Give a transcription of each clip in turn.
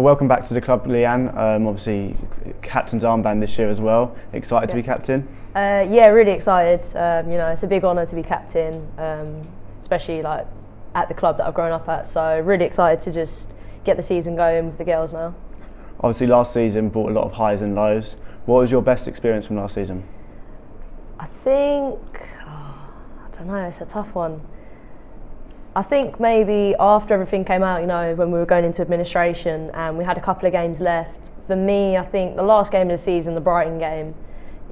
welcome back to the club, Leanne. Um, obviously, captain's armband this year as well. Excited yeah. to be captain? Uh, yeah, really excited. Um, you know, it's a big honour to be captain, um, especially like at the club that I've grown up at. So really excited to just get the season going with the girls now. Obviously, last season brought a lot of highs and lows. What was your best experience from last season? I think oh, I don't know. It's a tough one. I think maybe after everything came out, you know, when we were going into administration and we had a couple of games left. For me, I think the last game of the season, the Brighton game,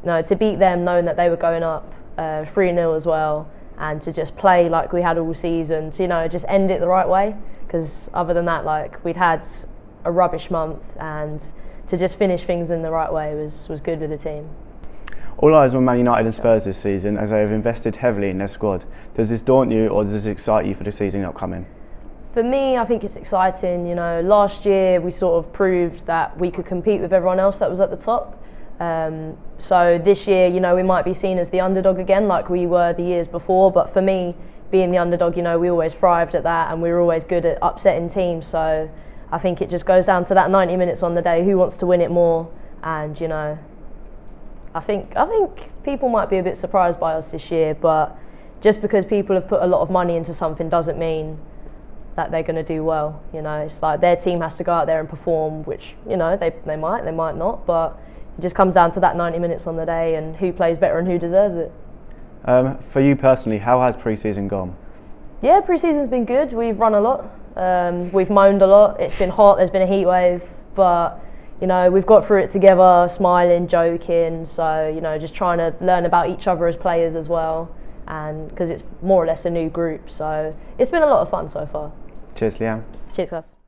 you know, to beat them, knowing that they were going up uh, three uh, 0 as well, and to just play like we had all season, to you know, just end it the right way. Because other than that, like we'd had a rubbish month, and to just finish things in the right way was was good with the team. All eyes on Man United and Spurs this season as they have invested heavily in their squad. Does this daunt you or does this excite you for the season upcoming? For me, I think it's exciting. You know, last year we sort of proved that we could compete with everyone else that was at the top. Um, so this year, you know, we might be seen as the underdog again, like we were the years before. But for me, being the underdog, you know, we always thrived at that, and we were always good at upsetting teams. So I think it just goes down to that 90 minutes on the day. Who wants to win it more? And you know, I think I think people might be a bit surprised by us this year, but just because people have put a lot of money into something doesn't mean that they're going to do well. You know, it's like their team has to go out there and perform, which you know they they might, they might not, but it just comes down to that 90 minutes on the day and who plays better and who deserves it. Um, for you personally, how has pre-season gone? Yeah, pre-season's been good. We've run a lot. Um, we've moaned a lot. It's been hot. There's been a heat wave, but you know, we've got through it together, smiling, joking. So, you know, just trying to learn about each other as players as well. And because it's more or less a new group. So it's been a lot of fun so far. Cheers, Leanne. Cheers, guys.